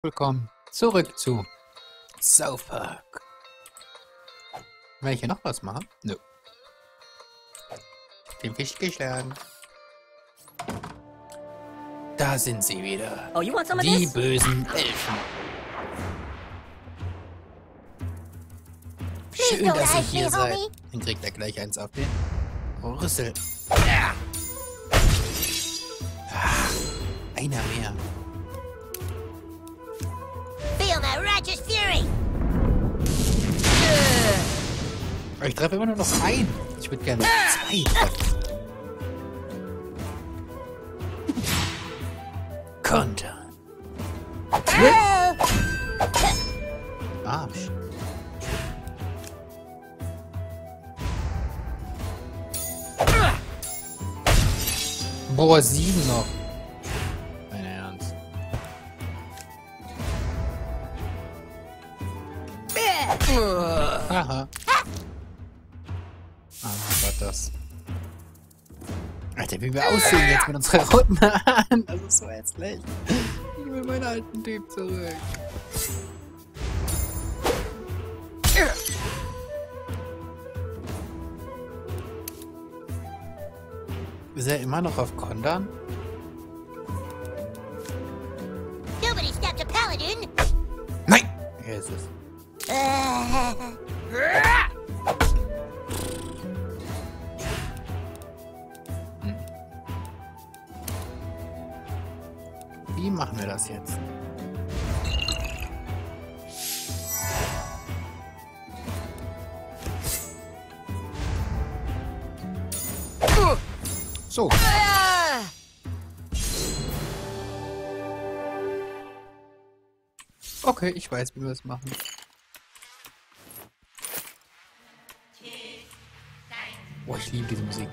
Willkommen zurück zu South Park. Will ich hier noch was machen? Nö. Den Fisch geschlagen. Da sind sie wieder. Oh, you want some of Die bösen Elfen. Schön, dass ihr hier seid. Dann kriegt er gleich eins auf den Rüssel. Ah, einer mehr. Ich treffe immer nur noch einen. Ich würde gerne zwei. Konter. Arsch. Boah, sieben noch. Mein Ernst. Haha. Das? Alter, wie wir aussehen jetzt mit unserer roten Hand. Das ist so hässlich. Ich will meinen alten Typ zurück. Ist er immer noch auf? Nobody a paladin. Nein! Hier ist es. Okay, ich weiß, wie wir das machen. Oh, ich liebe diese Musik.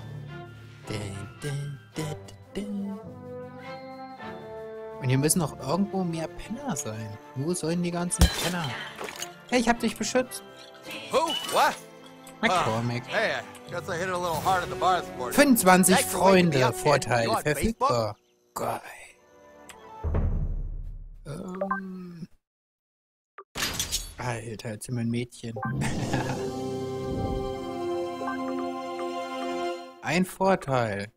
Und hier müssen noch irgendwo mehr Penner sein. Wo sollen die ganzen Penner? Hey, ich hab dich beschützt. Who? What? McCormick. Hey, I guess I hit it a little hard at the bar this morning. 25 Thanks for waking me Freunde. Vorteil verfügbar. Geil. Jetzt sind wir ein Mädchen. ein Vorteil.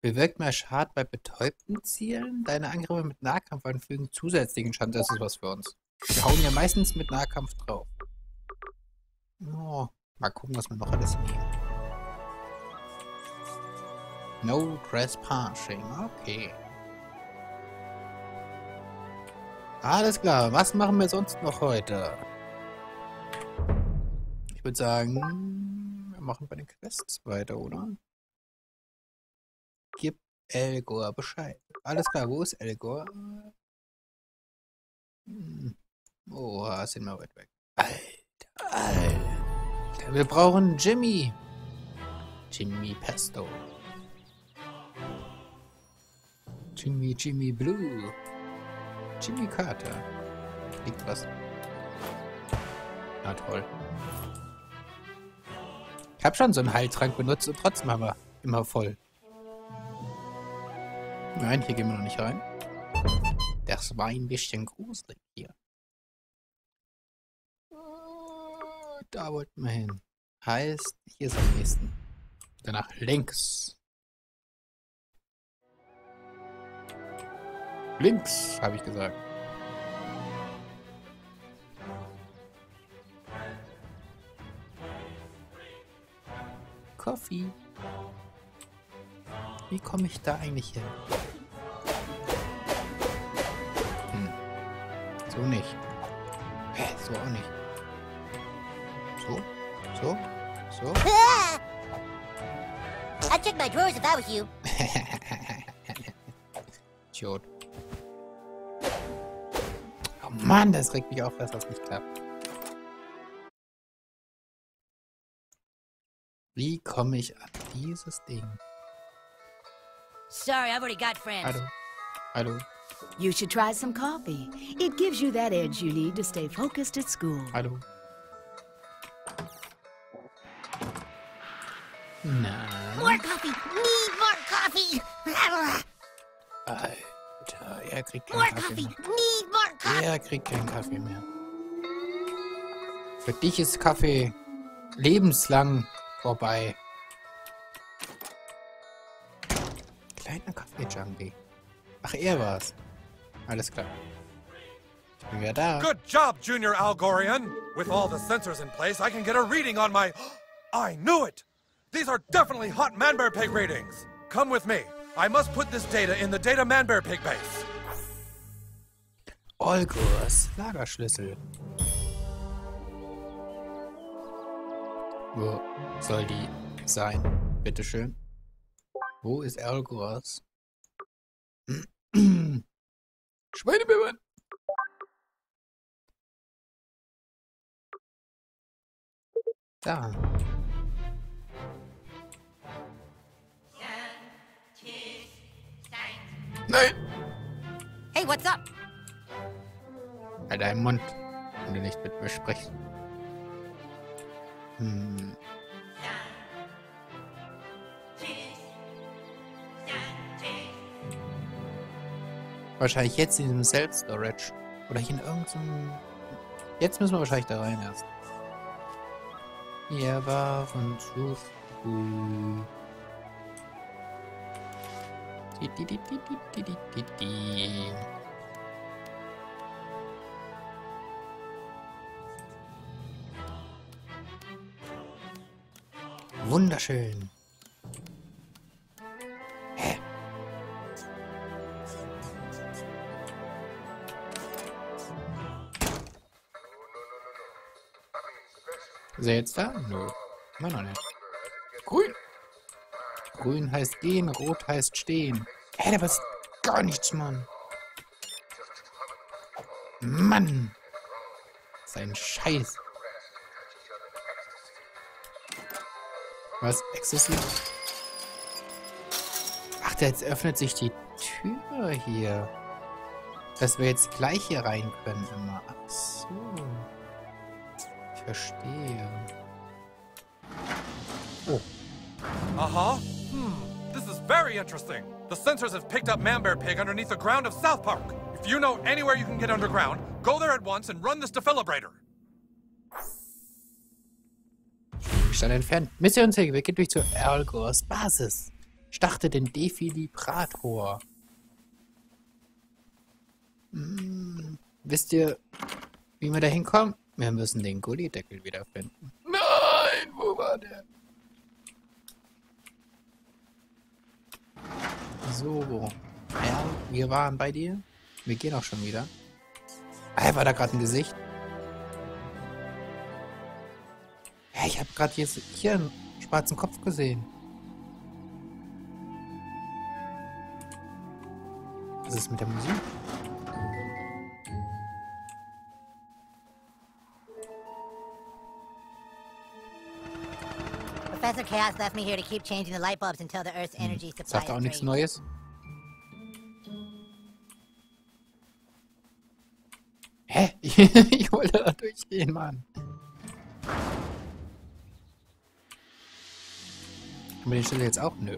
Bewirkt mehr Schaden bei betäubten Zielen. Deine Angriffe mit Nahkampf fügen zusätzlichen Schaden. Das ist was für uns. Wir hauen ja meistens mit Nahkampf drauf. Oh, mal gucken, was wir noch alles nehmen. No trespassing. Okay. Alles klar. Was machen wir sonst noch heute? Ich würde sagen, wir machen bei den Quests weiter, oder? Gib Elgor Bescheid. Alles klar, wo ist Elgor? Hm. Oha, sind wir weit weg. Alter, Alter. Wir brauchen Jimmy. Jimmy Pesto. Jimmy, Jimmy Blue. Jimmy Carter. Liegt was? Na toll. Ich hab schon so einen Heiltrank benutzt und trotzdem haben wir immer voll. Nein, hier gehen wir noch nicht rein. Das war ein bisschen gruselig hier. Da wollten wir hin. Heißt, hier ist am nächsten. Danach links. Links, habe ich gesagt. Coffee. Wie komme ich da eigentlich hin? Hm. So nicht. Hä, so auch nicht. So, so, so. I'd check my drawers if I was you. Idiot. Mann, das regt mich auf, dass das nicht klappt. Wie komme ich an dieses Ding? Sorry, I've already got friends. Hallo? Hallo? You should try some coffee. It gives you that edge you need to stay focused at school. Hallo? Na, More coffee. Need more coffee. Alter, er kriegt More keinen Kaffee coffee. Mehr. Need more coffee. Er kriegt keinen Kaffee mehr. Für dich ist Kaffee lebenslang vorbei. Kleiner Kaffee-Junkie. Ach, er war's. Alles klar. Ich bin wieder da. Good job, Junior Algorian. With all the sensors in place, I can get a reading on my. I knew it! These are definitely hot Manbear Pig readings. Come with me. I must put this data in the data Manbear Pig base. Olgurs Lagerschlüssel. Wo soll die sein? Bitteschön. Wo ist Olgurs? Schweinebimmern! Da. Nein! Hey, what's up? Halt deinen Mund, wenn du nicht mit mir sprichst. Hm. Wahrscheinlich jetzt in diesem Self-Storage. Oder hier in irgendeinem... Jetzt müssen wir wahrscheinlich da rein erst. Er war von zu früh. Di, di, di, di, di, di, di, di. Wunderschön. Hä? Ist er jetzt da? Nö. Immer noch nicht. Grün. Grün heißt gehen, rot heißt stehen. Hä, da passiert gar nichts, Mann. Mann. Sein Scheiß. Was? Ecstasy? Ach, jetzt öffnet sich die Tür hier. Dass wir jetzt gleich hier rein können immer. Ach so. Ich verstehe. Oh. Huh. Hmm. This is very interesting. The sensors have picked up Manbear Pig underneath the ground of South Park. If you know anywhere you can get underground, go there at once and run this defibrillator. Stand entfernt. Missionsweg geht durch zur Erlgors Basis. Starte den Defibrillator. Hm, wisst ihr, wie wir da hinkommen? Wir müssen den Gullideckel wiederfinden. Nein, wo war der? So. Ja, wir waren bei dir. Wir gehen auch schon wieder. Ah, war da gerade ein Gesicht? Ich habe gerade hier, hier einen schwarzen Kopf gesehen. Was ist mit der Musik? Professor Chaos left me here to keep changing the light bulbs until the Earth's energy supply Sagt auch nichts. Neues. Hä? ich wollte da durchgehen, Mann. Haben wir den Stelle jetzt auch? Nö.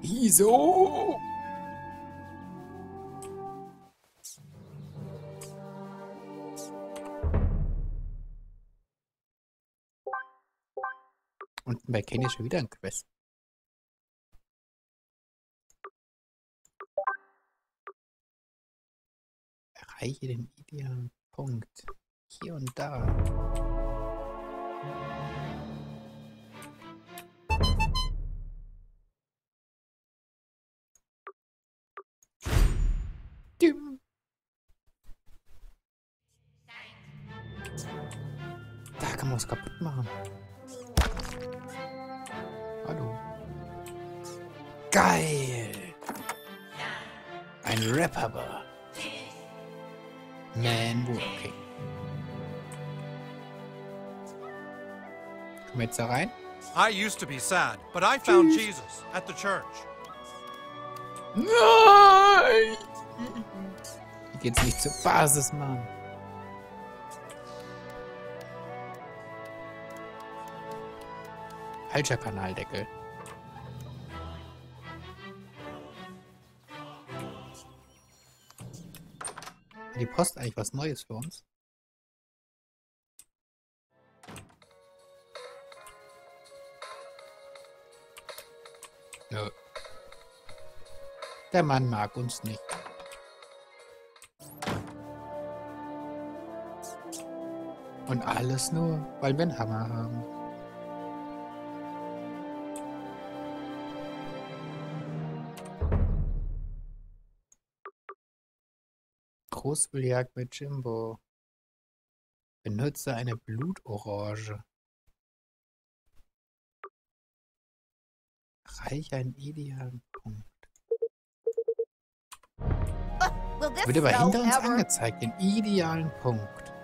Wieso? Und bei Kenny schon wieder ein Quest. Erreiche den idealen Punkt. Hier und da. Rapper. Man Walking. Kommen wir jetzt da rein? I used to be sad, but I found Jesus at the church. Nein! Hier geht's nicht zur Basis, Mann. Falscher Hat die Post eigentlich was Neues für uns? Nö. Der Mann mag uns nicht. Und alles nur, weil wir einen Hammer haben. Großbilljagd mit Jimbo. Benutze eine Blutorange. Reich einen idealen Punkt. Wird aber hinter uns ever- angezeigt, den idealen Punkt.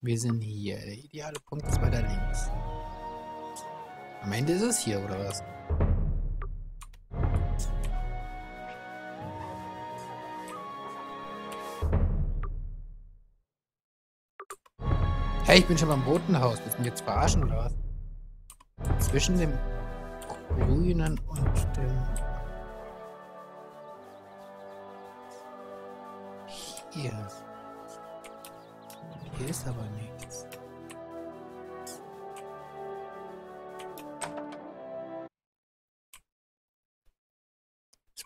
Wir sind hier. Der ideale Punkt ist weiter links. Am Ende ist es hier, oder was? Hey, ich bin schon beim Botenhaus. Willst du mich jetzt verarschen, oder was? Zwischen dem Grünen und dem... Hier. Hier ist aber nichts.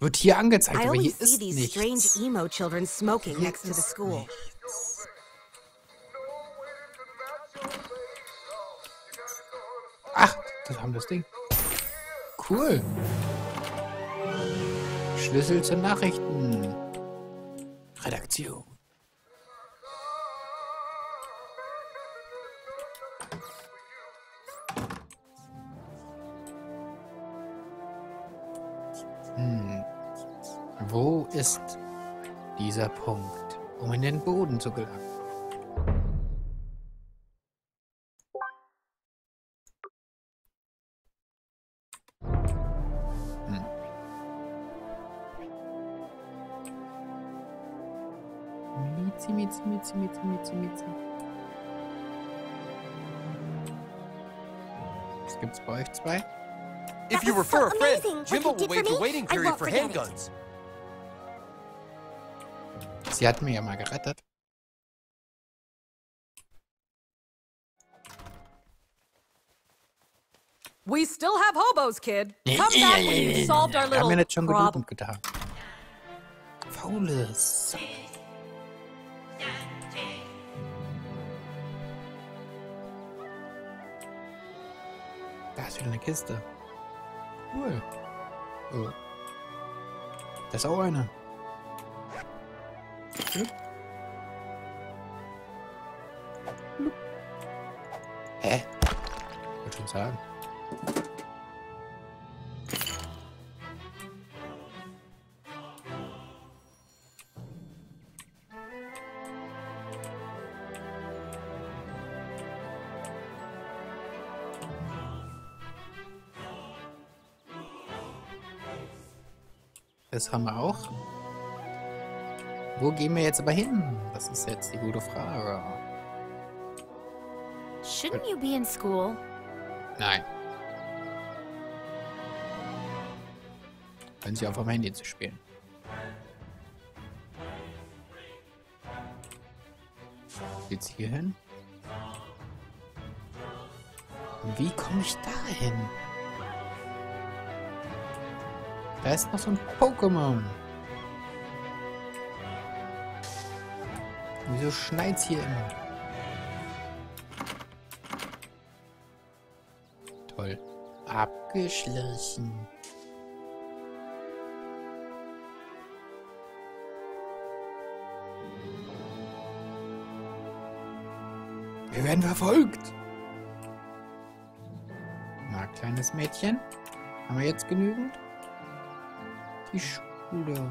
Wird hier angezeigt, aber hier ist nichts. strange emo children smoking Hier next to the ist school. nichts. Ach, das haben das Ding. Cool. Schlüssel zur Nachrichten. Redaktion. Dieser Punkt, um in den Boden zu gelangen? Hm. Mizi, Mizi, Mizi, Mizi, Mizi, Mizi. Was gibt's bei euch zwei? If you refer a so friend, amazing. What Jimbo will waive the waiting period for forget it. Sie hat mir ja mal gerettet. We still have hobos, kid. Come back when you've solved our Wir haben little jetzt schon problem. genug getan. Faules. Da ist wieder eine Kiste. Cool. Oh. Da ist auch eine. Hm. Hä? Wollte schon sagen. Das haben wir auch. Wo gehen wir jetzt aber hin? Das ist jetzt die gute Frage. Shouldn't you be in school? Nein. Können Sie auf dem Handy zu spielen. Geht's hier hin? Wie komme ich da hin? Da ist noch so ein Pokémon. Wieso schneit's hier immer? Toll. Abgeschlossen. Wir werden verfolgt. Na, kleines Mädchen. Haben wir jetzt genügend? Die Schule.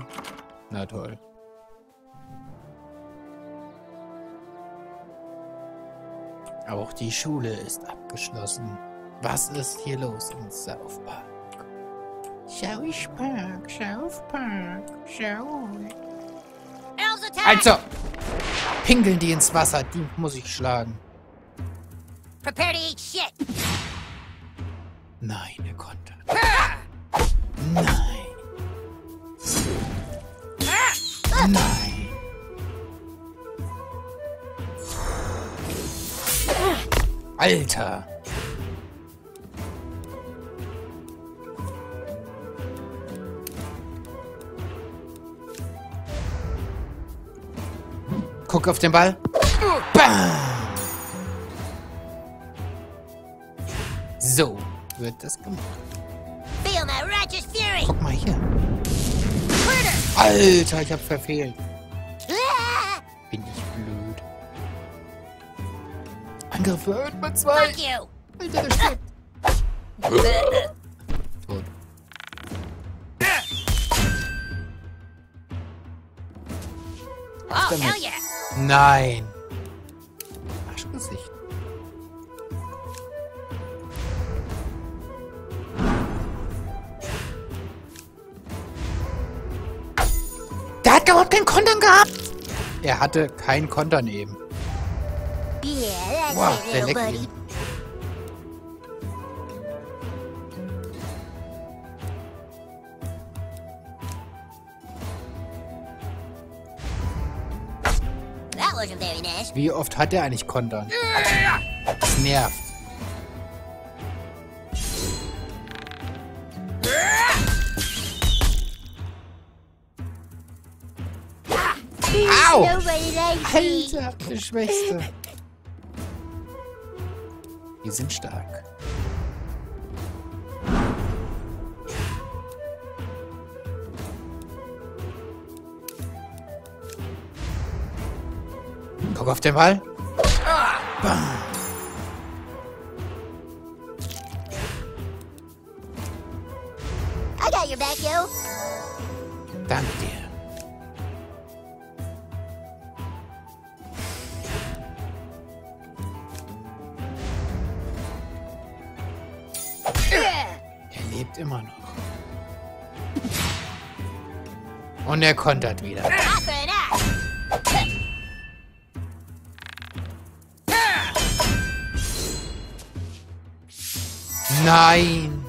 Na toll. Auch die Schule ist abgeschlossen. Was ist hier los in South Park? South Park, South Park, South. Also! Pinkeln die ins Wasser, die muss ich schlagen. Prepare to eat shit! Nein, er konnte. Nein. Alter. Guck auf den Ball. Bam. So wird das gemacht. Guck mal hier. Alter, ich hab verfehlt. Ah! Bin ich blöd. Angriff für Ödmann 2. Fuck you! Alter, der stirbt. Tot. Oh, hell yeah! Nein. Arschgesicht. Der hat überhaupt keinen Kontern gehabt. Er hatte keinen Kontern eben. Yeah, that's Wow, it, little buddy. Wie oft hat er eigentlich Kontern? Das nervt. Au! Alter, Schwächste. Wir sind stark. Guck auf den Ball. Bam. I got your back, yo. Danke dir. Und er kontert wieder. Nein!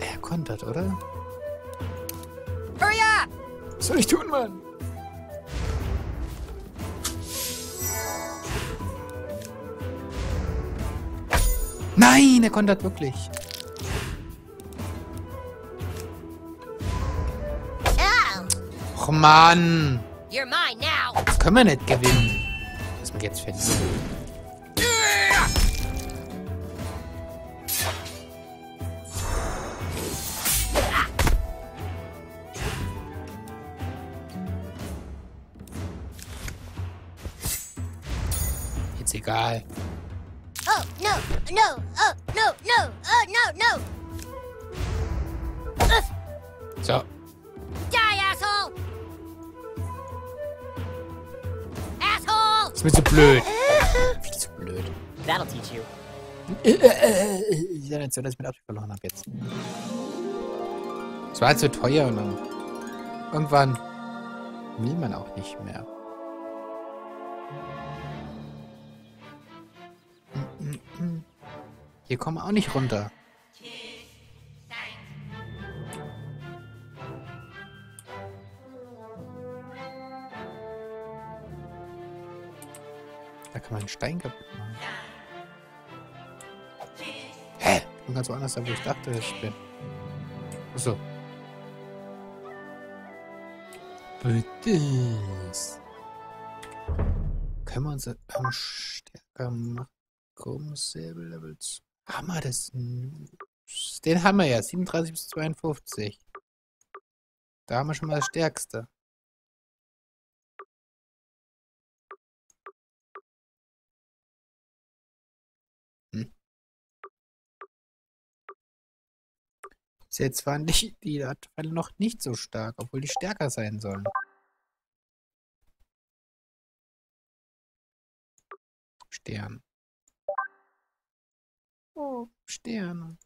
Er kontert, oder? Was soll ich tun, Mann? Nein, er kontert wirklich. Och, Mann. you're mine now. Das können wir nicht gewinnen. Das wir jetzt verlieren. Jetzt egal. Oh, no, no, Ich sag nicht so, dass ich mit Absicht verloren habe jetzt. Es war halt zu teuer und dann irgendwann will man auch nicht mehr. Hier kommen wir auch nicht runter. Da kann man einen Stein kaputt machen. Bin ganz woanders, wo ich dachte, ich bin. Achso. Das. Können wir uns ähm, stärker machen? Säbel Level 2. Haben wir das? Den haben wir ja. 37 bis 52. Da haben wir schon mal das Stärkste. Jetzt zwar nicht, die Anteile noch nicht so stark, obwohl die stärker sein sollen. Stern. Oh, Sterne.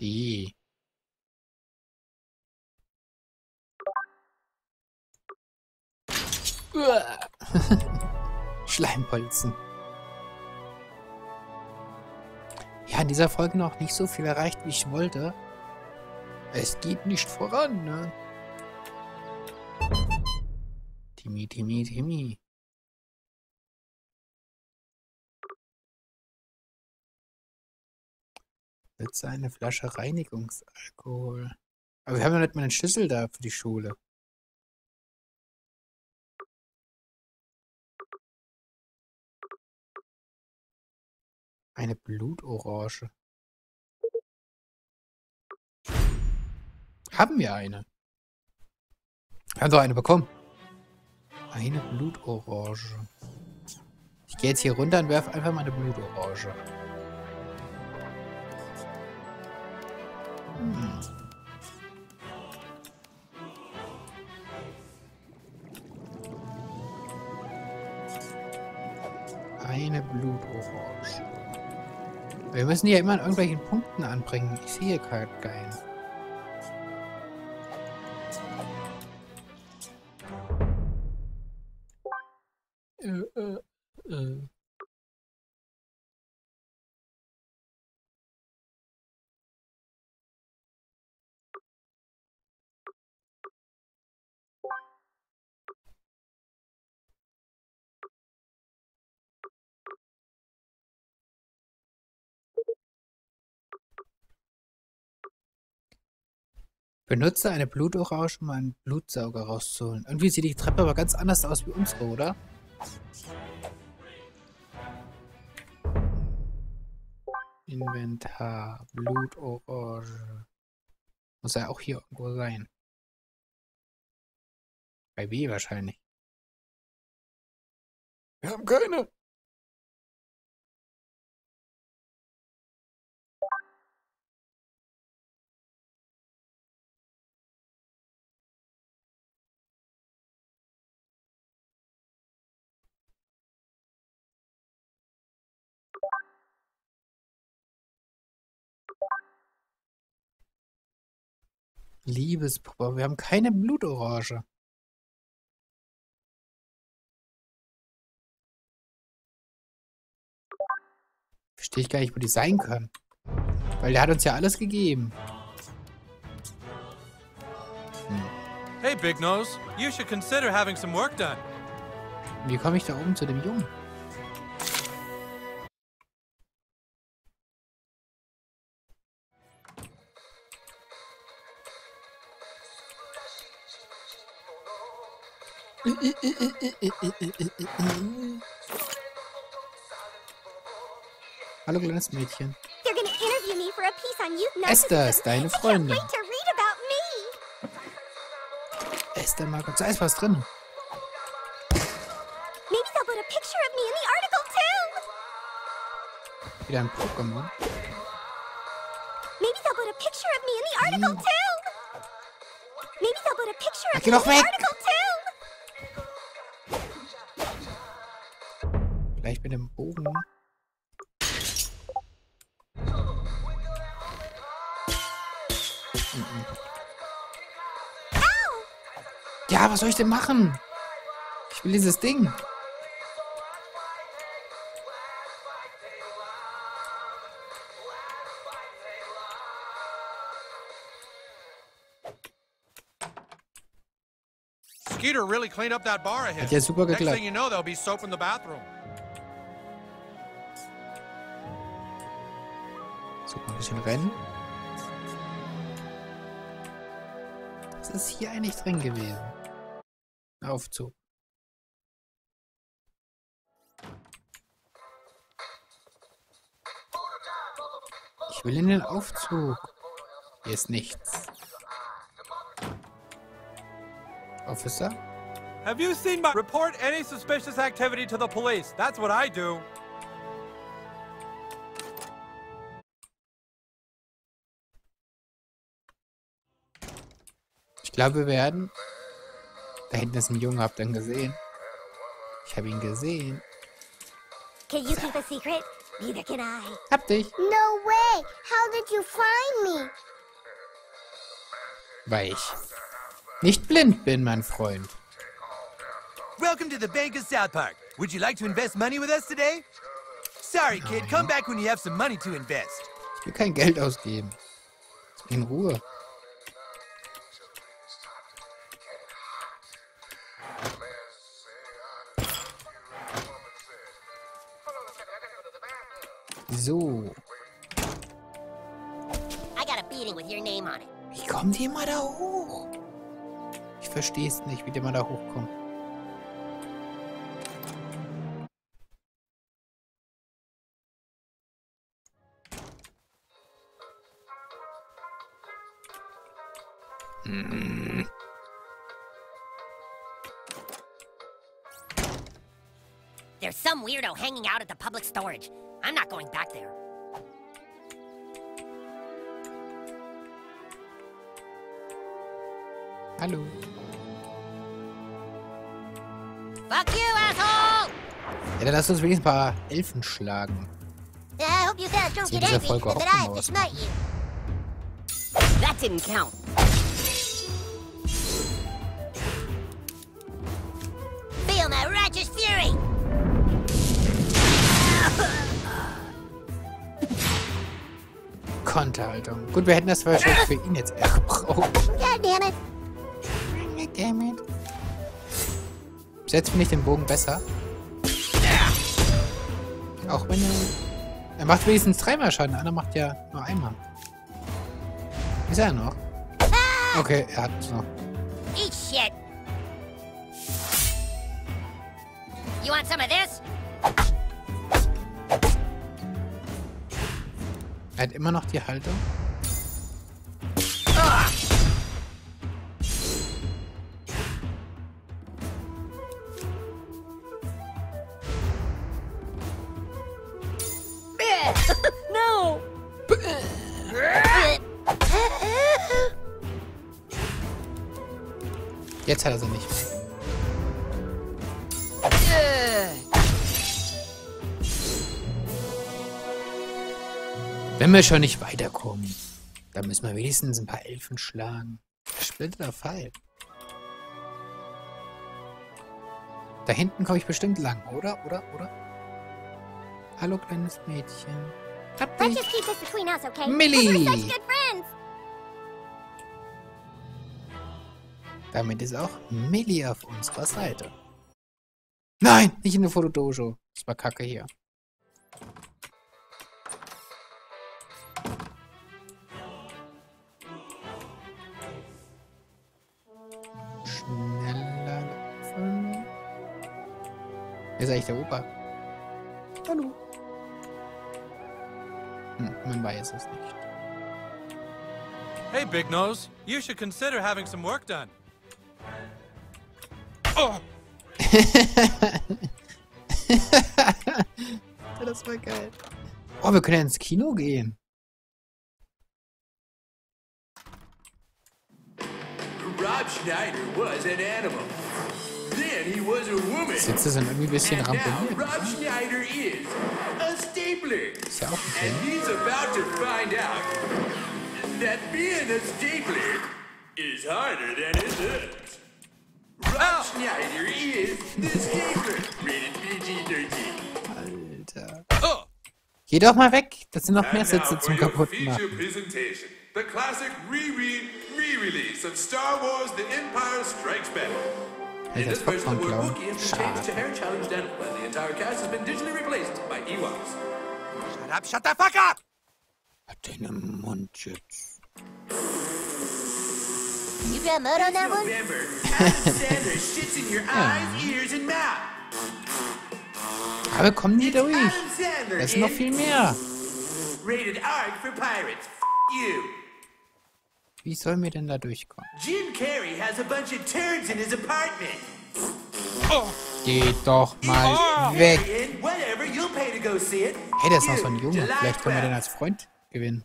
I. Uah. Ja, in dieser Folge noch nicht so viel erreicht, wie ich wollte. Es geht nicht voran, ne? Timmy, Timmy, Timmy. Nütze eine Flasche Reinigungsalkohol. Aber wir haben ja nicht mal einen Schlüssel da für die Schule. Eine Blutorange. Haben wir eine? Haben doch eine bekommen. Eine Blutorange. Ich gehe jetzt hier runter und werfe einfach mal eine Blutorange. Hm. Eine Blutorange. Wir müssen ja immer an irgendwelchen Punkten anbringen. Ich sehe keinen. Benutze eine Blutorange, um einen Blutsauger rauszuholen. Irgendwie sieht die Treppe aber ganz anders aus wie unsere, oder? Inventar, Blutorange. Muss ja auch hier irgendwo sein. Bei B wahrscheinlich. Wir haben keine. Liebespuppe, wir haben keine Blutorange. Verstehe ich gar nicht, wo die sein können. Weil der hat uns ja alles gegeben. Hey, Big Nose, you should consider having some work done. Wie komme ich da oben zu dem Jungen? Hallo kleines Mädchen. Esther ist deine Freundin. Esther Margot, da ist was drin. Wieder ein Pokémon. Maybe they'll put a picture of me in the article too. Maybe they'll put a picture of me in the article too. Vielleicht mit dem Bogen. Mhm. Ja, was soll ich denn machen? Ich will dieses Ding. Skeeter really cleaned up that bar ahead. Hat ja super Next geklappt. thing you know, there'll be soap in the bathroom. Bisschen rennen. Was ist hier eigentlich drin gewesen? Aufzug. Ich will in den Aufzug. Hier ist nichts. Officer? Have you seen my report any suspicious activity to the police? That's what I do. Glaube, wir werden... Da hinten ist ein Junge, habt ihr ihn gesehen? Ich habe ihn gesehen. Can you keep a secret? Neither can I. Hab dich. No way. How did you find me? Weil ich nicht blind bin, mein Freund. Welcome to the Bank of South Park. Would you like to invest money with us today? Sorry, kid. Come back when you have some money to invest. Ich will kein Geld ausgeben. Lass mich in Ruhe. It. Wie kommen die immer da hoch? Ich verstehe es nicht, wie die immer da hochkommen. Out at the public storage. I'm not going back there. Hallo. Fuck you, asshole! Ja, dann lass uns wenigstens ein paar Elfen schlagen. I hope you guys don't get angry that I have to smite you. That didn't count. Konterhaltung. Gut, wir hätten das wahrscheinlich für ihn jetzt eher gebraucht. Goddammit. Bis jetzt finde ich den Bogen besser. Auch wenn er... Er macht wenigstens dreimal Schaden, der andere macht ja nur einmal. Ist er noch? Okay, er hat noch. Eat shit! You want some of this? Er hat immer noch die Haltung. Wenn wir schon nicht weiterkommen, dann müssen wir wenigstens ein paar Elfen schlagen. Splitterter Fall. Da hinten komme ich bestimmt lang, oder? Oder? Oder? Hallo, kleines Mädchen. Hab Let's dich. just keep this between us, okay? Millie. Damit ist auch Millie auf unserer Seite. Nein, nicht in der Fotodojo. Das war kacke hier. Ist eigentlich der Opa? Hallo. Hm, man weiß es nicht. Hey, Big Nose, you should consider having some work done. Oh! das war geil. Oh, wir können ja ins Kino gehen. Rob Schneider was an animal. Sitze sind irgendwie ein bisschen ramponiert. Ist ja auch out that being a stapler is harder than it looks. Rob Schneider is the stapler. Rated PG-13. Alter. Oh! Geh doch mal weg. Das sind noch mehr for zum your kaputt feature machen. The classic reread, re-release of Star Wars The Empire Strikes Back. Alter, In this version, the word. Wookiee has been changed to hair-challenged animal, and the entire cast has been digitally replaced by Ewoks. Shut up, shut the fuck up! Hat deinen Mund jetzt. You got mud on that one? November, Adam Sandler shits in your eyes, ears, and mouth. Aber kommen die It's durch. Adam Sandler Da ist noch viel mehr. Rated R for Pirates. F you. Wie sollen wir denn da durchkommen? Jim Carrey has a bunch of turds in his apartment. Geh doch mal weg. See it. Hey, der ist noch so ein You, Junge. Vielleicht können wir den 12th. als Freund gewinnen.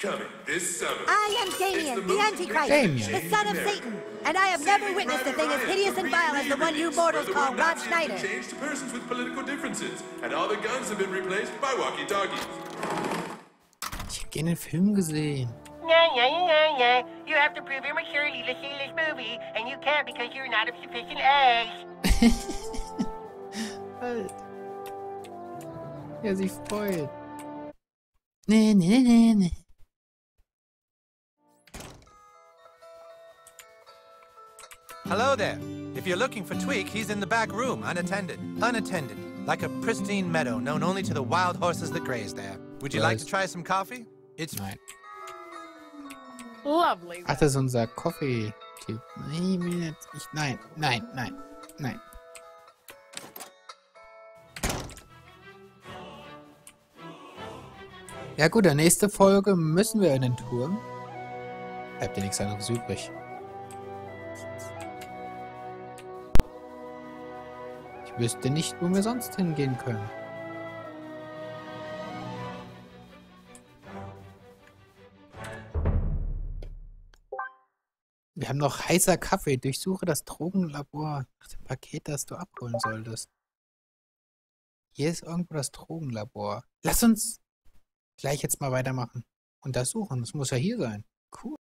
Coming this summer. I am Damien, the Antichrist, Damien. the son of Satan, and I have never witnessed a thing as hideous and vile as the one you mortals call Rob Schneider. Changed to persons with political differences, and all the guns have been replaced by walkie-talkies. Ich hab gerne den Film gesehen. Yeah, yeah, yeah, yeah. You have to prove your maturity to see this movie, and you can't because you're not of sufficient age. Halt. Ja, sie freut. Nee, nee, nee, nee. Hello there. If you're looking for Tweak, he's in the back room, unattended. Unattended. Like a pristine meadow known only to the wild horses that graze there. Would you like to try some coffee? It's Nein. Lovely. Ach, das ist unser Coffee-Typ. Nein, nein, nein, nein, nein. Ja gut, der nächste Folge müssen wir in den Turm. Bleibt dir nichts anderes übrig. Ich wüsste nicht, wo wir sonst hingehen können. Wir haben noch heißer Kaffee. Durchsuche das Drogenlabor nach dem Paket, das du abholen solltest. Hier ist irgendwo das Drogenlabor. Lass uns gleich jetzt mal weitermachen. Untersuchen. Es muss ja hier sein. Cool.